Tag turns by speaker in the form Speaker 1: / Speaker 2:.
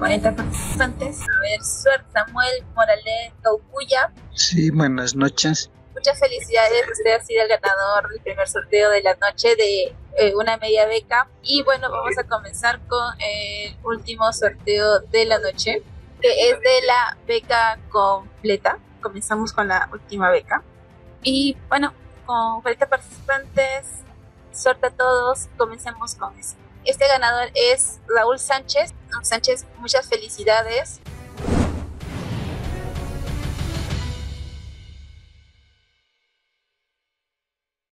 Speaker 1: 40 participantes. A ver, suerte Samuel Morales Caucuya.
Speaker 2: Sí, buenas noches.
Speaker 1: Muchas felicidades, usted ha sido el ganador del primer sorteo de la noche de eh, una media beca. Y bueno, vamos a comenzar con el último sorteo de la noche, que es de la beca completa. Comenzamos con la última beca. Y bueno, con 40 participantes, suerte a todos, comencemos con eso. Este ganador es Raúl Sánchez. Sánchez, muchas felicidades.